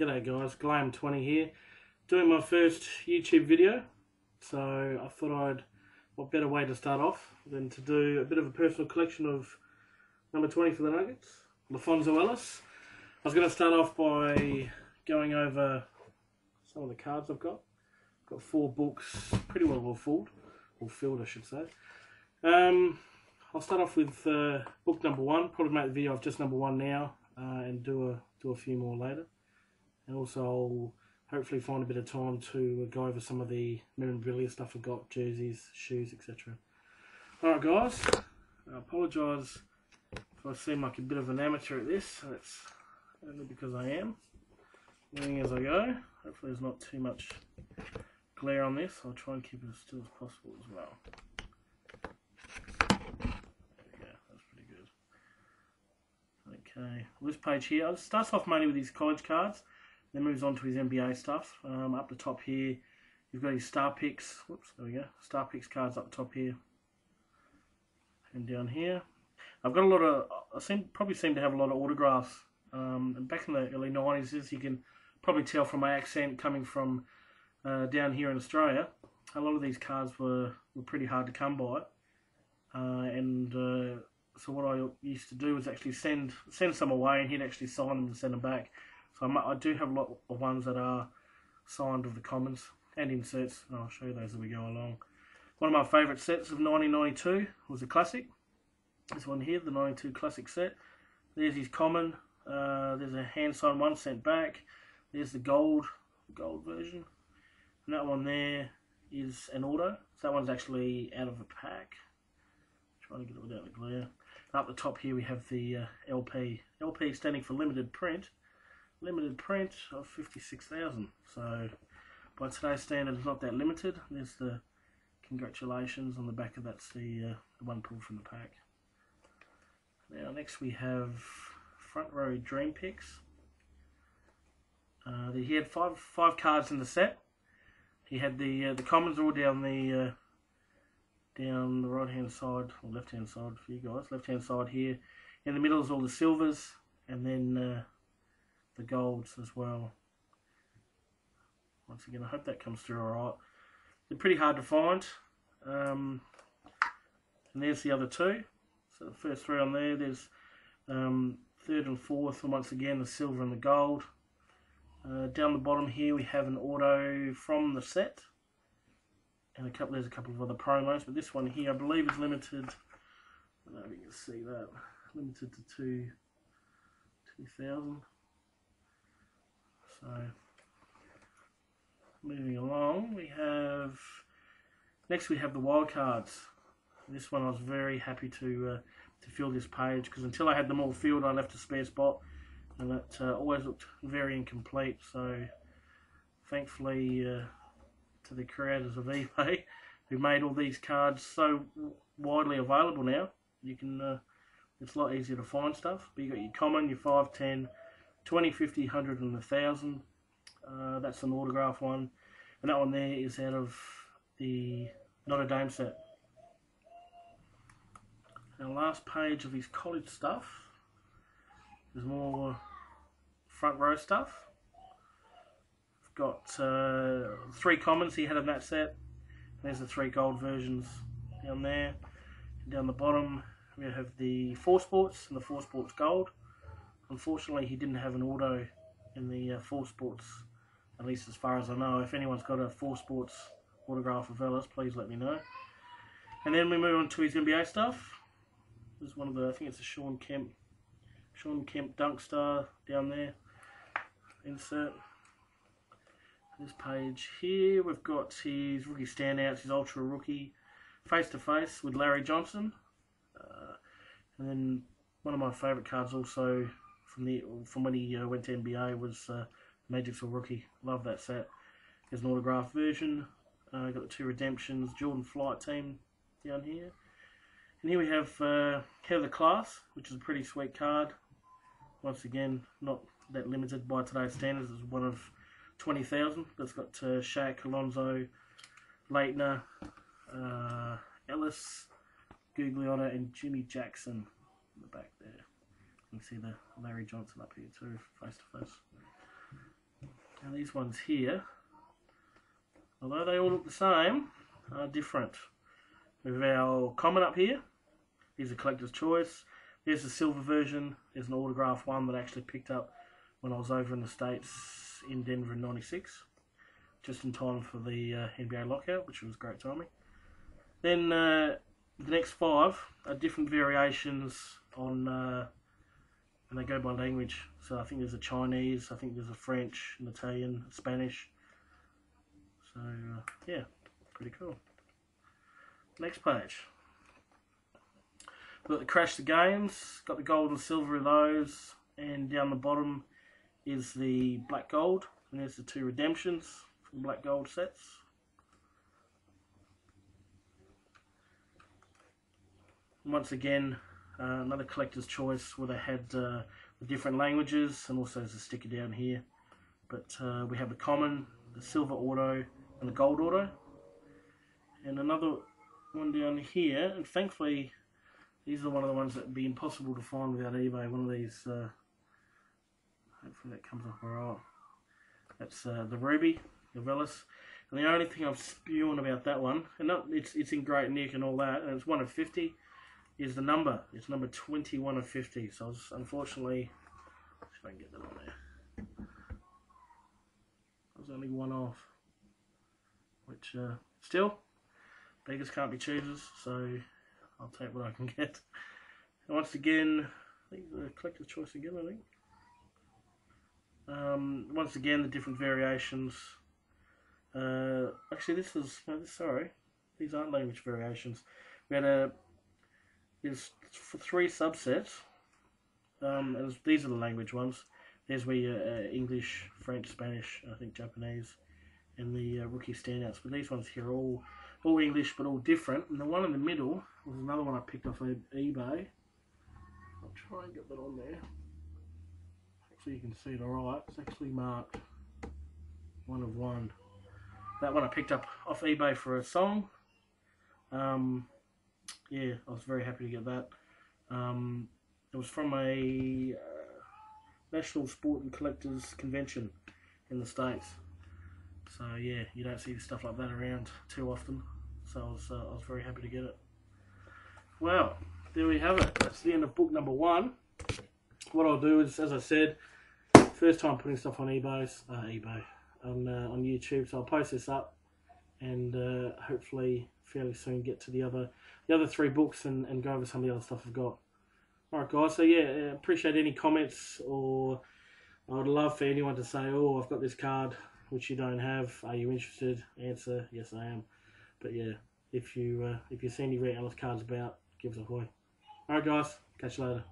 G'day guys, Glam20 here, doing my first YouTube video. So I thought I'd, what better way to start off than to do a bit of a personal collection of number 20 for the Nuggets, LaPhonso Ellis. I was going to start off by going over some of the cards I've got. I've Got four books, pretty well all filled, or filled I should say. Um, I'll start off with uh, book number one, probably make the video of just number one now, uh, and do a do a few more later and also I'll hopefully find a bit of time to go over some of the memorabilia stuff I've got, jerseys, shoes, etc. Alright guys, I apologise if I seem like a bit of an amateur at this, that's only because I am, learning as I go. Hopefully there's not too much glare on this, I'll try and keep it as still as possible as well. There that's pretty good. Okay, well, this page here, it starts off mainly with these college cards. Then moves on to his NBA stuff. Um, up the top here, you've got his Star Pics. Whoops, there we go. Star Pics cards up the top here. And down here. I've got a lot of, I seem probably seem to have a lot of autographs. Um, back in the early 90s, as you can probably tell from my accent coming from uh, down here in Australia, a lot of these cards were, were pretty hard to come by. Uh, and uh, so what I used to do was actually send send some away and he'd actually sign them and send them back. So i do have a lot of ones that are signed of the commons and inserts, and I'll show you those as we go along. One of my favourite sets of 1992 was a classic. This one here, the 92 classic set. There's his common. Uh, there's a hand signed one sent back. There's the gold, gold version. And that one there is an auto. So that one's actually out of a pack. Trying to get it without the glare. Up the top here we have the uh, LP. LP standing for limited print limited print of 56,000. So by today's standard, it's not that limited. There's the congratulations on the back of that's the, uh, the one pulled from the pack. Now next we have front row dream picks. Uh, he had five five cards in the set. He had the uh, the commons all down the uh, down the right hand side or left hand side for you guys. Left hand side here. In the middle is all the silvers, and then uh, the golds as well. Once again, I hope that comes through alright. They're pretty hard to find. Um, and there's the other two. So the first three on there, there's um, third and fourth, and once again the silver and the gold. Uh, down the bottom here we have an auto from the set. And a couple, there's a couple of other promos, but this one here I believe is limited. I don't know if you can see that. Limited to two, 2000. So, moving along, we have next we have the wildcards. This one I was very happy to uh, to fill this page because until I had them all filled, I left a spare spot, and it uh, always looked very incomplete. So, thankfully, uh, to the creators of eBay, who made all these cards so widely available now, you can. Uh, it's a lot easier to find stuff. But you got your common, your 5, 10, 20, 50, 100 and 1000. Uh, that's an autograph one. And that one there is out of the Notre Dame set. Now last page of his college stuff. There's more front row stuff. I've got uh, three commons he had in that set. There's the three gold versions down there. And down the bottom we have the four sports and the four sports gold. Unfortunately, he didn't have an auto in the uh, Four Sports, at least as far as I know. If anyone's got a Four Sports autograph of Ellis, please let me know. And then we move on to his NBA stuff. This is one of the, I think it's a Shawn Kemp, Shawn Kemp Dunk Star down there. Insert. This page here, we've got his rookie standouts, his ultra rookie, face to face with Larry Johnson. Uh, and then one of my favourite cards also from the from when he uh, went to NBA was uh, Magic's rookie. Love that set. There's an autograph version. Uh, got the two redemptions. Jordan Flight Team down here. And here we have uh, Head of the Class, which is a pretty sweet card. Once again, not that limited by today's standards. It's one of 20,000. That's got uh, Shaq, Alonzo, Laettner, uh, Ellis, Gugliotta, and Jimmy Jackson in the back there. You can see the Larry Johnson up here too, face to face. Now these ones here, although they all look the same, are different. We have our common up here. These a collector's choice. There's the silver version. There's an autograph one that I actually picked up when I was over in the States in Denver in 96. Just in time for the uh, NBA lockout, which was great timing. Then uh, the next five are different variations on, uh, and they go by language. So I think there's a Chinese, I think there's a French, an Italian, Spanish. So uh, yeah, pretty cool. Next page. Got the Crash the Games, got the gold and silver of those, and down the bottom is the black gold, and there's the two redemptions from black gold sets. Once again, uh, another collector's choice where they had uh, the different languages, and also there's a sticker down here. But uh, we have the common, the silver auto, and the gold auto. And another one down here, and thankfully these are one of the ones that would be impossible to find without eBay. One of these, uh, hopefully that comes up alright. That's uh, the Ruby, Novellis. And the only thing I'm spewing about that one, and not, it's it's in great nick and all that, and it's one of 50, is the number. It's number 21 of 50. So was unfortunately, if I can get that on there, I was only one off. Which, uh, still, beggars can't be choosers, so I'll take what I can get. And once again, I think the collector's choice again, I think. Um, once again, the different variations. Uh, actually, this is, no, sorry, these aren't language variations. We had a, there's for three subsets, um, and these are the language ones. There's where you, uh, English, French, Spanish, I think Japanese, and the uh, rookie standouts. But these ones here are all all English but all different. And the one in the middle was another one I picked off eBay. I'll try and get that on there. Hopefully you can see it alright. It's actually marked one of one. That one I picked up off eBay for a song. Um, yeah, I was very happy to get that. Um, it was from a uh, National Sport and Collectors Convention in the States. So yeah, you don't see stuff like that around too often. So I was, uh, I was very happy to get it. Well, there we have it. That's the end of book number one. What I'll do is, as I said, first time putting stuff on eBay, uh, eBay, on uh, on YouTube. So I'll post this up, and uh, hopefully fairly soon get to the other the other three books and, and go over some of the other stuff I've got. Alright guys, so yeah, uh, appreciate any comments or I would love for anyone to say, oh, I've got this card, which you don't have. Are you interested? Answer, yes I am. But yeah, if you uh, if you see any Rare Ellis cards about, give us a hoy. Alright guys, catch you later.